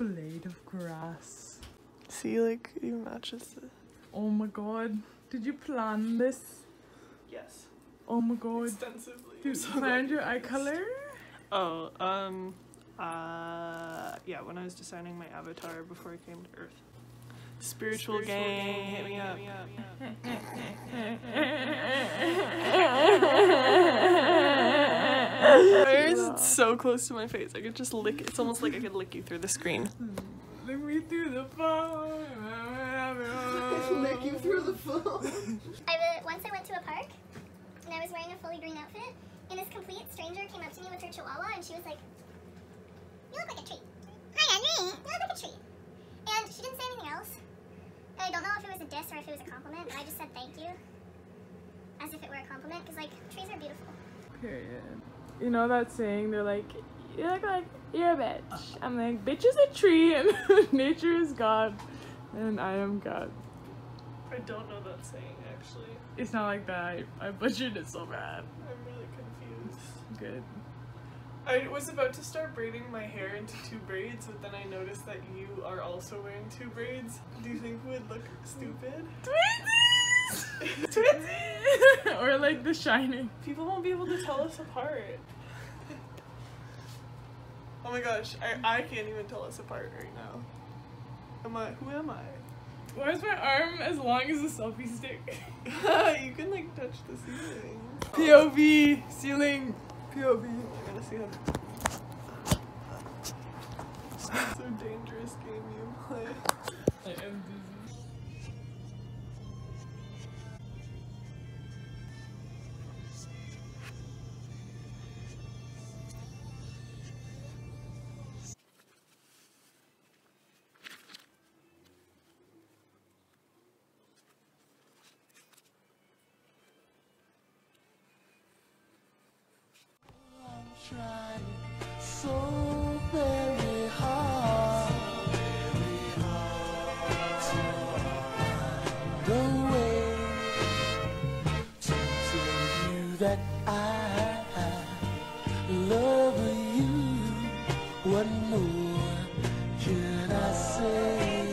blade of grass. See, like, it matches the. Oh my god. Did you plan this? Yes. Oh my god. Extensively. Did you So glad plan your eye color? Oh, um, uh, yeah, when I was designing my avatar before I came to Earth. Spiritual, gang, hit me up. Where is it so close to my face? I could just lick It's almost like I could lick you through the screen. Lick me through the phone. Lick you through the phone. I wa- once I went to a park and I was wearing a fully green outfit, and this complete stranger came up to me with her chihuahua, and she was like, "You look like a tree." Hi, Henry. You look like a tree. And she didn't say anything else. And I don't know if it was a diss or if it was a compliment, but I just said thank you, as if it were a compliment, because like trees are beautiful. Period. You know that saying? They're like, you look like you're a bitch. I'm like, bitch is a tree and nature is God, and I am God. I don't know that saying, actually. It's not like that. I, I butchered it so bad. I'm really confused. Good. I was about to start braiding my hair into two braids, but then I noticed that you are also wearing two braids. Do you think we would look stupid? Twinsies! Twinsies! or like The Shining. People won't be able to tell us apart. oh my gosh, I, I can't even tell us apart right now. Am I? Who am I? Why is my arm as long as a selfie stick? you can like touch the ceiling. POV ceiling. POV. You're gonna see how. so dangerous game you play. I am that I love you. What more can I say?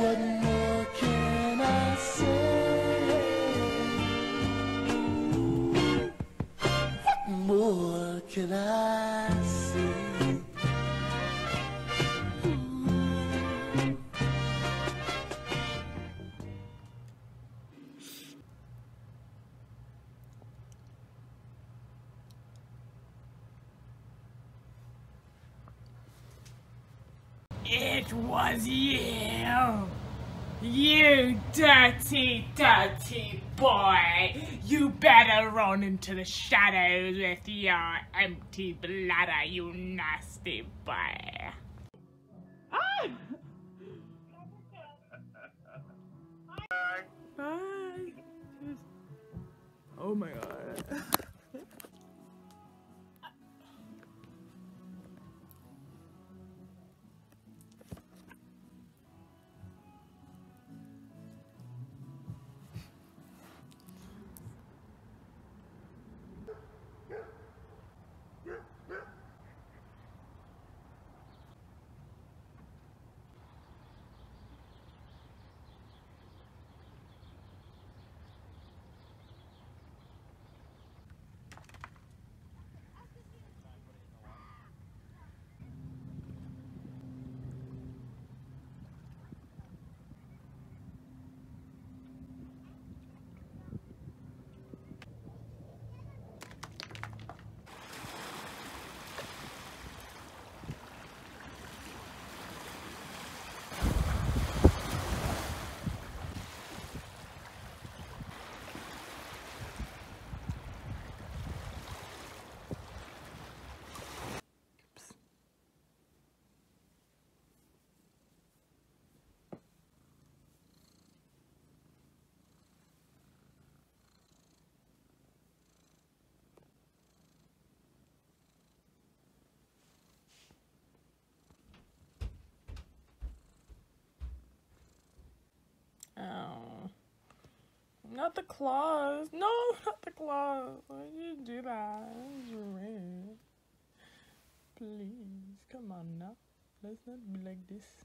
What more can I say? more can I was you! You dirty, dirty boy! You better run into the shadows with your empty bladder, you nasty boy! Ah! Bye! Oh my god. Not the claws. No, not the claws. Why did you do that? Please. Come on now. Let's not be like this.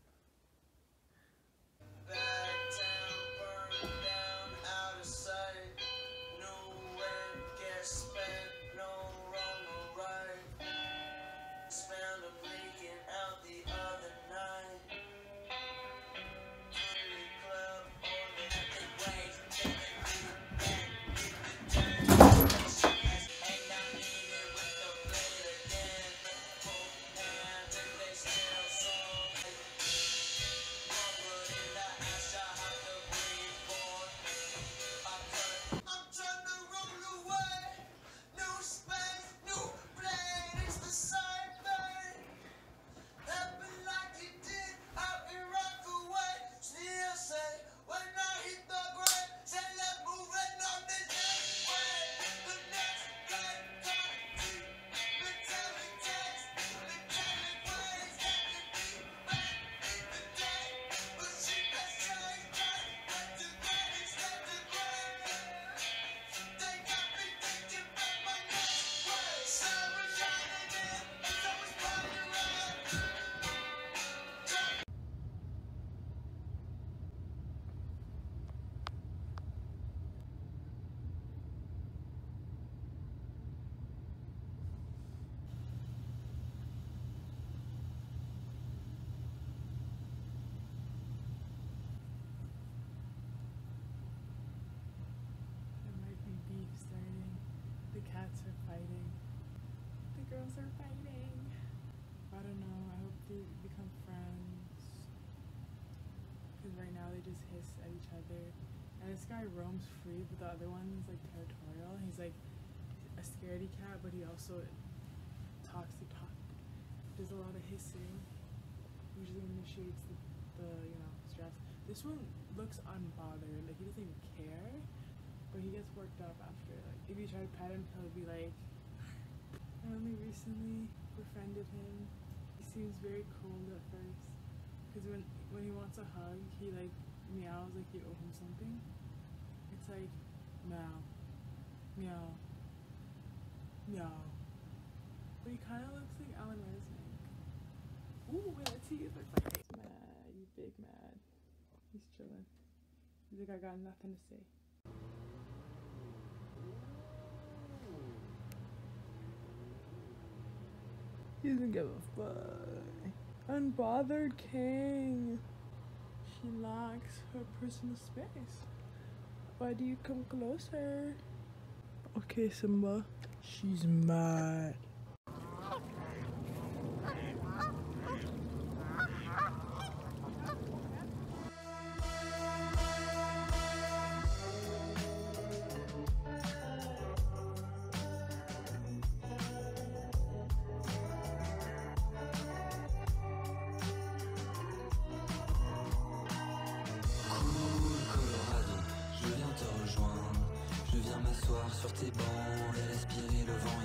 Because now they just hiss at each other. And this guy roams free, but the other one's like territorial. He's like a scaredy cat, but he also talks to talk. Does a lot of hissing. Usually initiates the, the you know stress. This one looks unbothered. Like he doesn't even care. But he gets worked up after. Like if you try to pet him, he'll be like. I only recently befriended him. He seems very cold at first. Cause when when he wants a hug, he like meows like you owe him something. It's like meow, meow, meow. But he kind of looks like Alan Resnick. Ooh, wait, let's see if it's like he's mad. You big mad. He's chilling. He's like I got nothing to say. He doesn't give a fuck. Unbothered king. She lacks her personal space. Why do you come closer? Okay, Simba. She's mad. Sur tes bancs respirer le vent